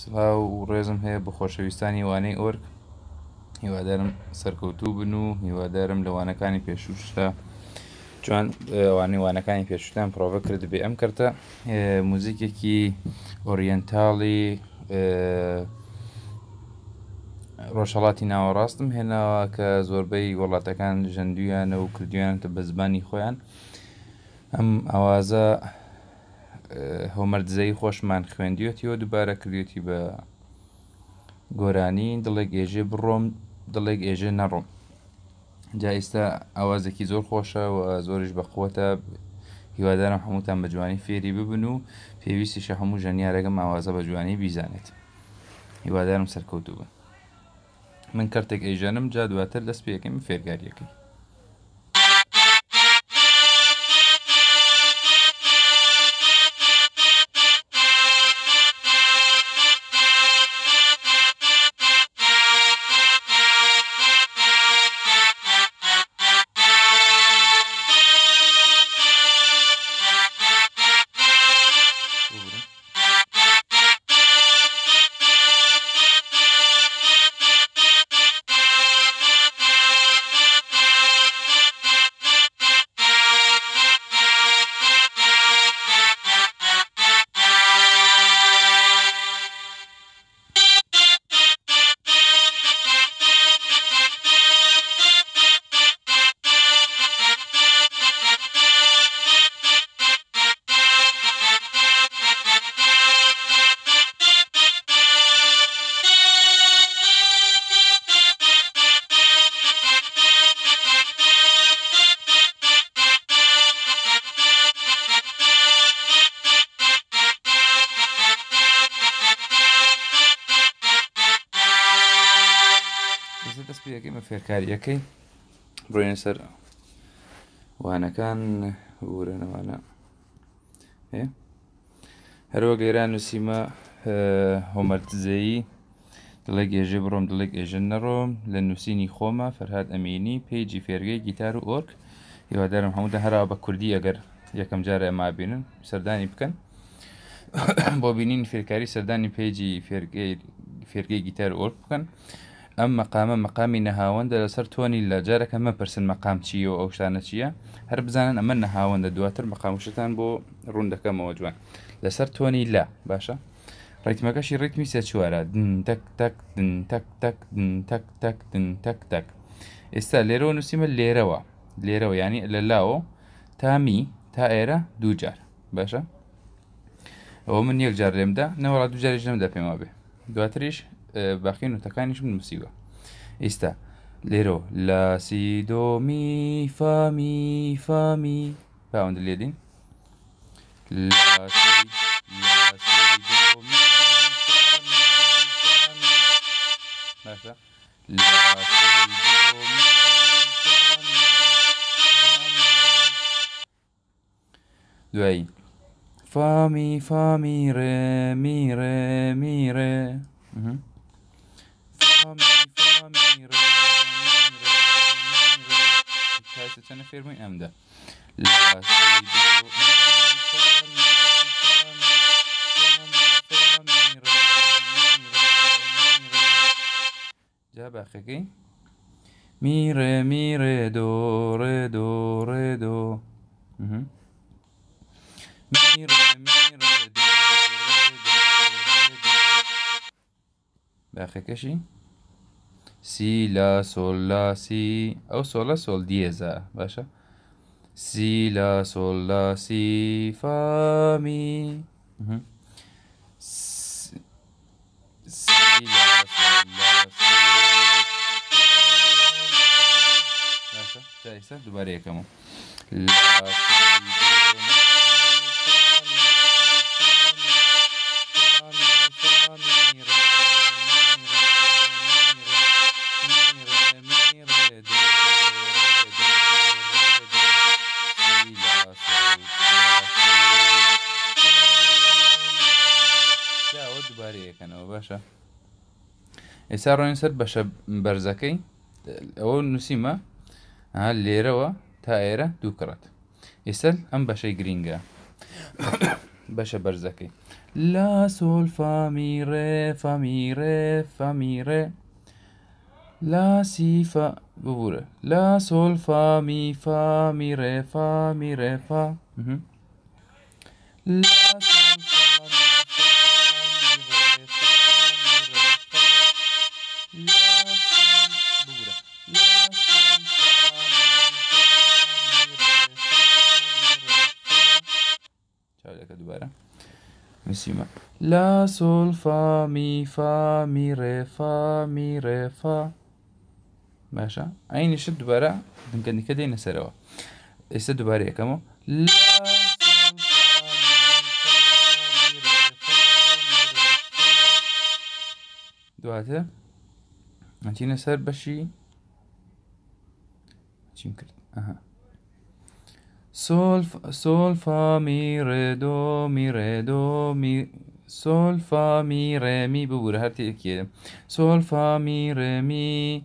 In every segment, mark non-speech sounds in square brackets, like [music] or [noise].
سڵاو و ڕێزم هەیە بە خۆشەویستانی وانەی ئۆرگ هیوادارم سەرکەوتوو بن و هیوادارم لەوانەکانی پێشوشتا جوان وانەی وانەکانی پێشتان پرۆڤ کرد بێ ئەم کردە موزیکێکی ئۆریەنتاڵی ڕۆژهڵاتی ناوەڕاستم هێناوە کە زۆربەی وڵاتەکان ژەندویانە و کردویانتە بە زبانی خۆیان. ئەم ئاوازە هۆمەردزەی خۆشمان خوێندیوەتیەوە دووبارە کردوێتی بە گۆرانی دڵێک ئێژێ بڕۆم دڵێک ئێژێ نەڕۆم. جا ئێستا ئاوازێکی زۆر خۆشە و زۆریش بەقوتە هیوادارم هەمووتان بە جوانی فێری ببن و پێویستیشە هەموو ژەنیارەکەم ئاوازە بە جوانی بیزانێت. هیوادارم سەرکەوتو بن. من کەرتێک ئەیژانم جا دواتر دەست پێەکەم فێرگاریەکەی. پێەکەی بە فێرکاریەکەی. بڕێن سەر وانەکان ورەنەوانە هەروە گەیران نووسیمە هۆمەرتزایی دڵێک گێژێ بڕۆم دڵێک ئێژن نەڕۆم. لە نووسینی خۆمە فەرهاد ئەمینی پێیجی فێرگەی گیتار و ئۆرک. هیوادارم هەموو هەرا بە کوردی ئەگەر یەکەم جارە ئەما بینن سەردانی بکەن. [coughs] بۆ بینین فێرکاری سەردانی پێیجی فێرگەی گیتار ئۆرک بکەن. ئەم مەقامە مەقامی نەهاوەندە لەسەر تۆنی لە جارەکە مەپرسن مەقام چیە و ئەو شتانە چییە؟ هەر بزانن ئەمە نەهاوەندە دواتر مەقامشتان بۆ ڕوون دەکەمەوە جوان. لەسەر تۆنی لا باشە؟ ڕیتمەکەشی ڕیتمی سێ چوارە. تەک تەک تەک تەک تەک تەک تەک تەک. ئێستا لێرەوە نووسیمە لێرەوە. لێرەوە ینی لە لاوە تامی تا ئێرە دووجار باشە؟ ئەوە من یەک جار لێمدا نەوەڵات دوجارش نەمدا پێما بێ دواتریش باقی نوتەکانیشم نووسیوە ئێستا لێرۆ لاسی دۆمی فامی فامی باوەندە لێدین باشە دوایی فامی فامی ڕێ میڕێ میمیرم میمیرم فرمای امده جا بخیگی میره میره دوره دوره دو میره میره دوره دوره دو بخیگشی Si, La, Sol, La, Si. أو Sol, La, Sol ديزا باشا ah, Si, La, Sol, La, Si, fami. Mhm. Si, La, Sol, La, Si. باشا جاي دوباره يا لا دووبارەیەکەنەوە باشە ئێستا ڕۆین سەر بەشە بەرزەکەی. ئەوە نووسیمە لێرەوە تا ئێرە دووکڕات ئێستا ئەم بەشەی گرینگە. [coughs] بەشە بەرزەکەی. لا سۆل فامیڕێ فامیڕێ فامیڕێ لا سیفا ببوورە. لا سۆل فامی فامیڕێ فامیڕێفا لا مسيما لا سول فا مي فا مي ري فا مي ري فا باشە ئەینی شت دووبارە دنگەنیکە دێنە سەرەوە ئێستا دووبارە یەکەمەوە لا دواتە ئەچینە سەر بەشی چیم کرد ئەها Sol, sol, fa, mi, re, do, mi, re, do, mi, sol, fa, mi, re, mi, bu, bu, her tekiye. Sol, fa, mi, re, mi,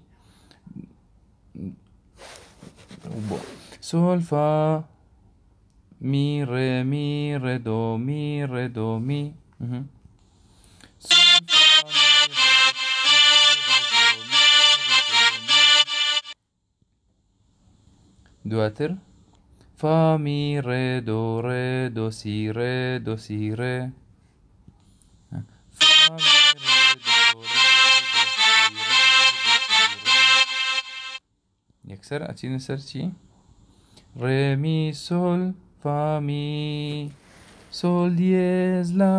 sol, fa, mi, re, mi, re, do, mi, re, do, mi. Hı hı. Sol, fa, mi, re, mi, re, mi, do, mi. Duatır. فا می ره دو ره یەکسەر ئەچینە سەر چی ڕێمی سۆل فامی سۆل دیێز لا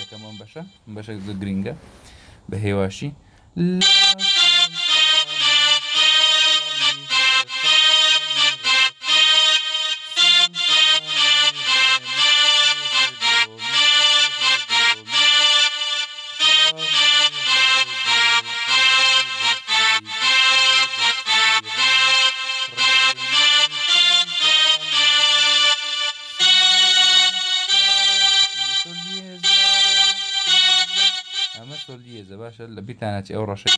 یەکەمەم بەشە بەشە گرینگە بە behayoshi. باشە لە بیتانەتی ئەو ڕەشە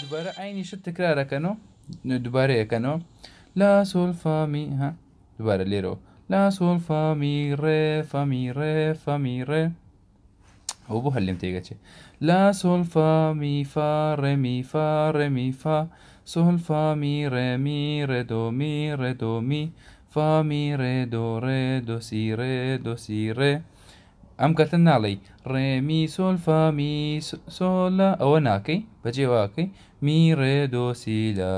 دووبارە ئاینی شت تکرارەکەنەوە دووبارە یەکەنەوە لا سۆل فامی ها؟ دووبارە لێرەوە لا سۆل فامی ڕێ فامی ڕێ فامی ڕێ ئەو بۆ هەلێم تێگەچێ لا فامی فا ڕێمی فا ڕێمی فا. سۆل فامی ڕێمی ڕێدۆمی ڕێدۆمی فامی ڕێ دۆ ڕێ دۆسی ڕێ دۆسی ڕێ ئەم کەتە ناڵی ڕێمی سۆلفامی سۆلا ئەوە ناکەی بەجێواکەی می ڕێ دۆسی لە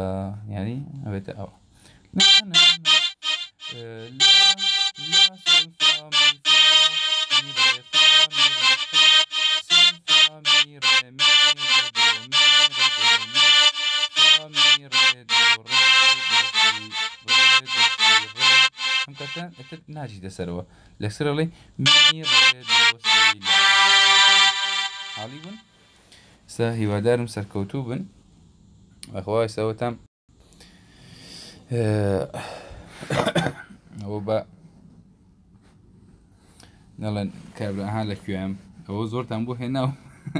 ینی ئەوێتە ئەوە کاتە ناجی دەسەرەوە لەسەرڵێ حاڵی بوون سا هیوادارم سەرکەوتوو بن ئەخوای سەوەتام ئەوە بە نەڵێن کابراها لەکوێم ئەوە زۆرتان بۆ هێناو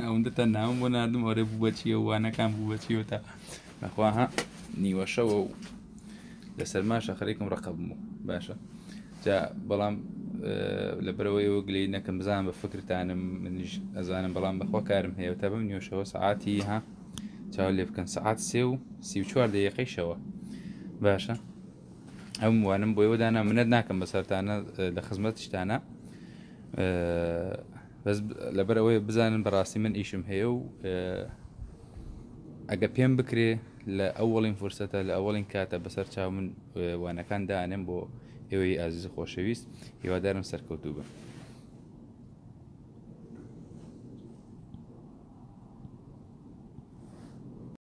ئەوەندەتە ناوم بۆ نردم ئەوەێ بوو بەچیە [laughs] وانەکان بوو بەچیەوە تا بەخواها نیوەشەوە و لەسەر ماشە خەرێکم ڕقب بوو باشە. بەڵام لەبەرەوەیەوە گلی نەکەم بزانم بە فکرتانم منیش ئەزانم بەڵام بەخوا کارم هەیە. تا بم نیۆشەوە سعاتی ها چاو لێ بکەن. سعات سێ و سی چوار دقیقەیشەوە باشە. ئەم وانم بۆی وەدانا منەت ناکەم بەسەرتانە لە خزمەت شتانە بەس لەبەر ئەوەی بزانن بەڕاستی من ئیشم هەیە و ئەگە پێم بکرێ لە ئەوڵین فرسەتە لە ئەوڵین کاتە بەسەر چاو من وانەکان دانێم بۆ ئێوەی ئازیز خۆشەویست. هیوادارم سەرکەوتوو بە.